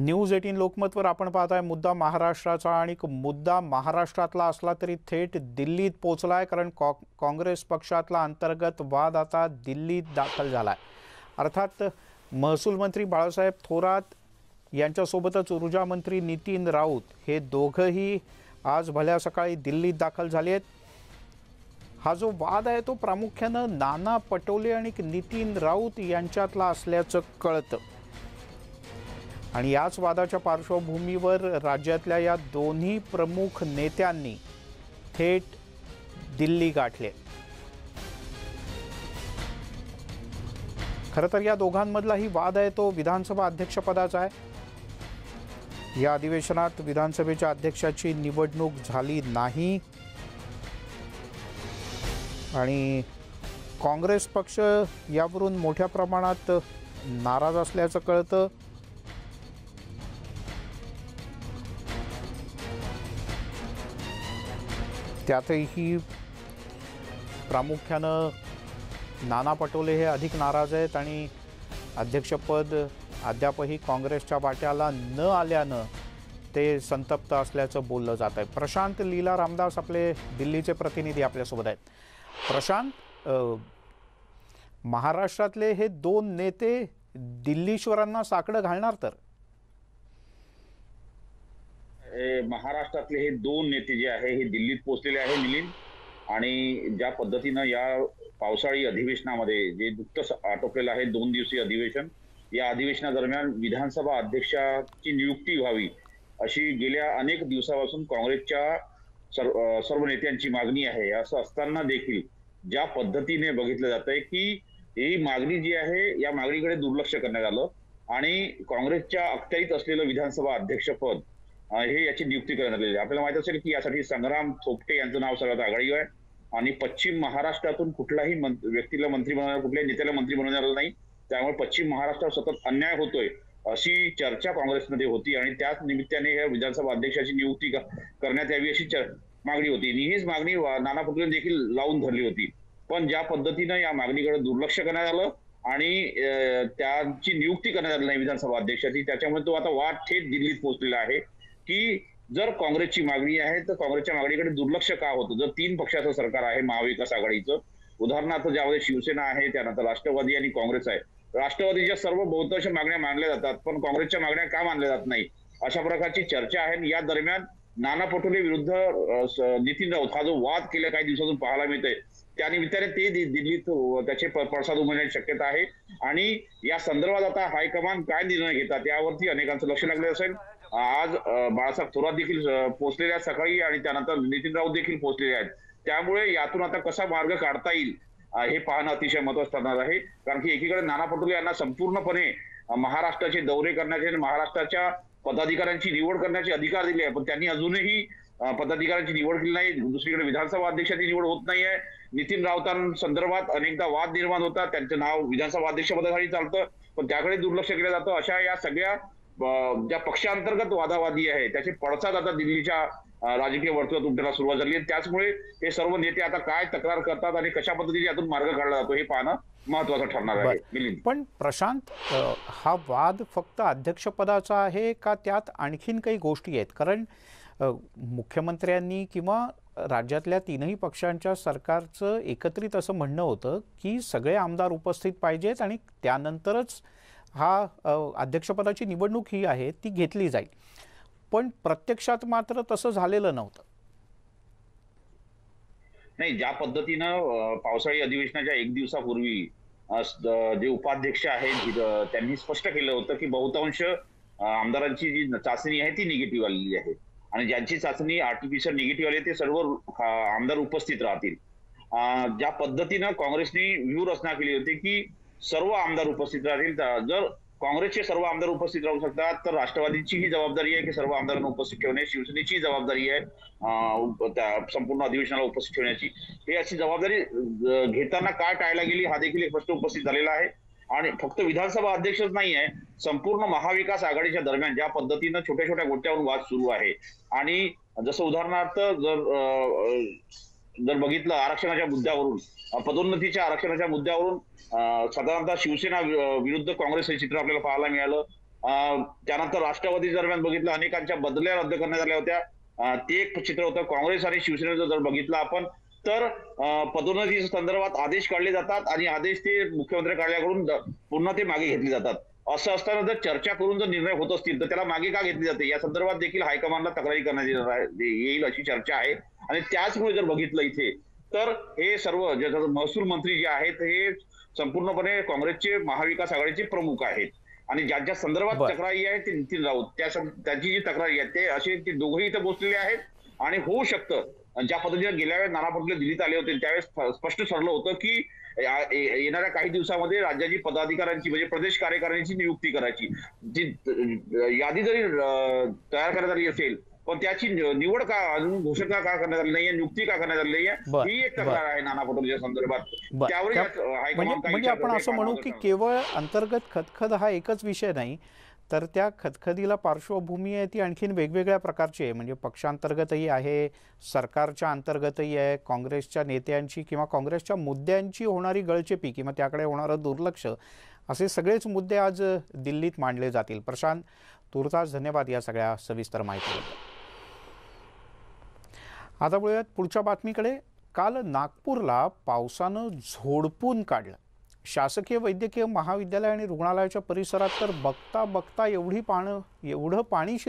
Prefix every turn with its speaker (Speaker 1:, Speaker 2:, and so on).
Speaker 1: News eighteen लोकमतवर आपण पाहताय मुद्दा महाराष्ट्राचा आणि मुद्दा महाराष्ट्रातला असला तरी थेट दिल्लीत पोचलाय कारण कॉ काँग्रेस पक्षातला अंतर्गत वाद आता दिल्लीत दाखल झालाय. अर्थात महसूल मंत्री बाळासाहेब थोरात यांच्यासोबतच ऊर्जा मंत्री नितीन राऊत हे दोघंही आज भल्या सकाळी दिल्लीत दाखल झाले आहेत. हा जो वाद आहे तो प्रामुख्यानं नाना पटोले आणि नितीन राऊत यांच्यातला असल्याचं कळतं. आणि याच वादाच्या पार्श्वभूमीवर राज्यातल्या या दोन्ही प्रमुख नेत्यांनी थेट दिल्ली गाठले. खरं तर या दोघांमधलाही वाद आहे तो विधानसभा अध्यक्षपदाचा आहे. या अधिवेशनात विधानसभेच्या अध्यक्षाची निवडणूक झाली नाही. आणि काँग्रेस पक्ष यावरून मोठ्या प्रमाणात नाराज असल्याचं कळतं. त्यातही प्रामुख्यानं नाना पटोले हे अधिक नाराज आहेत आणि अध्यक्षपद अद्यापही काँग्रेसच्या वाट्याला न आल्यानं ते संतप्त असल्याचं बोललं जात आहे. प्रशांत लीला रामदास आपले दिल्लीचे प्रतिनिधी आपल्यासोबत आहेत. प्रशांत महाराष्ट्रातले हे दोन नेते दिल्लीश्वरांना साकडं घालणार तर?
Speaker 2: महाराष्ट्रातले हे दोन नेते जे आहे हे दिल्लीत पोहोचलेले आहे मिलिंद. आणि ज्या पद्धतीनं या पावसाळी अधिवेशनामध्ये जे नुकतंच आटोपलेलं आहे दोन दिवसीय अधिवेशन या अधिवेशनादरम्यान विधानसभा अध्यक्षाची नियुक्ती व्हावी अशी गेल्या अनेक दिवसापासून काँग्रेसच्या सर्व सर्व नेत्यांची मागणी आहे. असं असताना देखील ज्या पद्धतीने बघितलं जात आहे की ही मागणी जी आहे या मागणीकडे दुर्लक्ष करण्यात आलं. आणि काँग्रेसच्या अखत्यारीत असलेलं विधानसभा अध्यक्षपद हे याची नियुक्ती करण्यात आलेली आहे. आपल्याला माहीत असेल की यासाठी संग्राम थोपटे यांचं नाव सर्वात आघाडीवर आहे. आणि पश्चिम महाराष्ट्रातून कुठलाही व्यक्तीला मंत्री बनवणार कुठल्याही नेत्याला मंत्री बनवणार नाही. त्यामुळे पश्चिम महाराष्ट्रावर सतत अन्याय होतोय अशी चर्चा काँग्रेसमध्ये होती. आणि त्याच निमित्ताने या विधानसभा अध्यक्षाची नियुक्ती करण्यात यावी अशी मागणी होती. आणि हीच मागणी नाना पटोले देखील लावून धरली होती. पण ज्या पद्धतीनं या मागणीकडे दुर्लक्ष करण्यात आलं आणि त्यांची नियुक्ती करण्यात आली नाही विधानसभा अध्यक्षाची त्याच्यामुळे तो आता वाद थेट दिल्लीत पोहोचलेला आहे. की जर काँग्रेसची मागणी आहे तर काँग्रेसच्या मागणीकडे दुर्लक्ष का होतं? जर तीन पक्षाचं सरकार आहे महाविकास आघाडीचं उदाहरणार्थ ज्यामध्ये शिवसेना आहे त्यानंतर राष्ट्रवादी आणि काँग्रेस आहे. राष्ट्रवादीच्या सर्व बहुतांश मागण्या मानल्या जातात पण काँग्रेसच्या मागण्या का मानल्या जात नाही अशा प्रकारची चर्चा आहे या दरम्यान नाना पटोले विरुद्ध नितीन राऊत हा जो वाद केल्या काही दिवसातून पाहायला मिळतोय त्या निमित्ताने ते दिल्लीत त्याचे प्रसाद पडसाद शक्यता आहे. आणि या संदर्भात आता हायकमान काय निर्णय घेतात यावरती अनेकांचं लक्ष लागले असेल. आज बाळासाहेब थोरात देखील पोहोचलेले आहेत सकाळी आणि त्यानंतर नितीन राऊत देखील पोहोचलेले आहेत. त्यामुळे यातून आता कसा मार्ग काढता येईल हे पाहणं अतिशय महत्वाचं ठरणार आहे. कारण की एकीकडे नाना पटोले यांना संपूर्णपणे महाराष्ट्राचे दौरे करण्याचे आणि महाराष्ट्राच्या पदाधिकाऱ्यांची निवड करण्याचे अधिकार दिले आहे पण त्यांनी अजूनही पदाधिकाऱ्यांची निवड केली नाही. दुसरीकडे विधानसभा अध्यक्षाची निवड होत नाहीये नितीन राऊतांसंदर्भात अनेकदा वाद निर्माण होतात. त्यांचं नाव विधानसभा अध्यक्षपदासाठी चालतं. पण त्याकडे दुर्लक्ष केलं जातं. अशा या सगळ्या ज्या पक्षांतर्गत वादावादी आहे त्याचे पडसाद आता दिल्लीच्या राजकीय वर्तुळात उमटायला सुरुवात झाली आहे. त्याचमुळे हे सर्व नेते आता काय तक्रार करतात आणि कशा पद्धतीने यातून मार्ग काढला जातो हे पाहणं महत्वाचं ठरणार आहे
Speaker 1: पण प्रशांत हा वाद फक्त अध्यक्षपदाचा आहे का त्यात आणखीन काही गोष्टी आहेत? कारण मुख्यमंत्र्यांनी किंवा राज्यातल्या तीनही पक्षांच्या सरकारचं एकत्रित असं म्हणणं होतं की सगळे आमदार उपस्थित पाहिजेत आणि त्यानंतरच हा अध्यक्षपदाची निवडणूक ही आहे ती घेतली जाईल. पण प्रत्यक्षात मात्र तसं झालेलं नव्हतं.
Speaker 2: नाही ज्या पद्धतीनं पावसाळी अधिवेशनाच्या एक दिवसापूर्वी जे उपाध्यक्ष आहेत त्यांनी स्पष्ट केलं होतं की बहुतांश आमदारांची जी चाचणी आहे ती निगेटिव्ह आलेली आहे. आणि ज्यांची चाचणी आर्टिफिशियल निगेटिव्ह आली ते सर्व आमदार उपस्थित राहतील. ज्या पद्धतीनं काँग्रेसने व्यूह रचना केली होती की सर्व आमदार उपस्थित राहतील. जर काँग्रेसचे सर्व आमदार उपस्थित राहू शकतात तर राष्ट्रवादीची ही जबाबदारी आहे की सर्व आमदारांना उपस्थित ठेवणे शिवसेनेची जबाबदारी आहे त्या संपूर्ण अधिवेशनाला उपस्थित ठेवण्याची. हे अशी जबाबदारी घेताना काय टाळला गेली हा देखील एक प्रश्न उपस्थित झालेला आहे. आणि फक्त विधानसभा अध्यक्षच नाही आहे संपूर्ण महाविकास आघाडीच्या दरम्यान ज्या पद्धतीनं छोट्या छोट्या गोष्टीवरून वाद सुरू आहे. आणि जसं उदाहरणार्थ जर जर बघितलं आरक्षणाच्या मुद्द्यावरून पदोन्नतीच्या आरक्षणाच्या मुद्द्यावरून साधारणतः शिवसेना विरुद्ध काँग्रेस हे चित्र आपल्याला पाहायला मिळालं. त्यानंतर राष्ट्रवादी दरम्यान बघितलं अनेकांच्या बदल्या रद्द करण्यात आल्या होत्या. ते एक चित्र होतं काँग्रेस आणि शिवसेनेचं जर बघितलं आपण तर पदोन्नती संदर्भात आदेश काढले जातात आणि आदेश ते मुख्यमंत्री कार्यालयाकडून पुन्हा ते मागे घेतले जातात. असं असताना जर चर्चा करून जर निर्णय होत असतील तर त्याला मागे का घेतली जाते? या संदर्भात देखील हायकमांडला तक्रारी करण्यात येईल अशी चर्चा आहे. आणि त्याचमुळे जर बघितलं इथे तर हे सर्व जे महसूल मंत्री जे आहेत हे संपूर्णपणे काँग्रेसचे महाविकास आघाडीचे प्रमुख आहेत. आणि ज्यांच्या संदर्भात
Speaker 1: बरं.
Speaker 2: तक्रारी आहे ते नितीन राऊत. त्या त्यांची जी तक्रारी आहे ते असे ते दोघंही इथे बसलेले आहेत. आणि होऊ शकतं ज्या पद्धतीने गेल्या वेळेस नाना पटोले दिल्लीत आले होते त्यावेळेस स्पष्ट ठरलं होतं की येणाऱ्या काही दिवसामध्ये राज्याची पदाधिकाऱ्यांची म्हणजे प्रदेश कार्यकारिणीची नियुक्ती करायची. जी यादी जरी तयार करण्यात आली असेल पण त्याची निवड का अजून घोषणा का करण्यात आली नाहीये? नियुक्ती का करण्यात आली नाहीये?
Speaker 1: बरं,
Speaker 2: ही एक तक्रार आहे नाना पटोलेच्या संदर्भात.
Speaker 1: म्हणजे म्हणजे आपण असं म्हणू की केवळ अंतर्गत खतखत हा एकच विषय नाही तर त्या खतखतीला पार्श्वभूमी आहे ती आणखीन वेगवेगळ्या प्रकारची आहे. म्हणजे पक्षांतर्गतही आहे सरकारच्या अंतर्गतही आहे काँग्रेसच्या नेत्यांची किंवा काँग्रेसच्या मुद्द्यांची होणारी गळचेपी किंवा त्याकडे होणारं दुर्लक्ष असे सगळेच मुद्दे आज दिल्लीत मांडले जातील. प्रशांत तुर्तास धन्यवाद या सगळ्या सविस्तर माहितीबद्दल. आता वळूयात पुढच्या बातमीकडे. काल नागपूरला पावसानं झोडपून काढलं. शासकीय वैद्यकीय महाविद्यालय आणि रुग्णालयाच्या परिसरात तर बघता बघता एवढी पानं एवढं पाणी शिर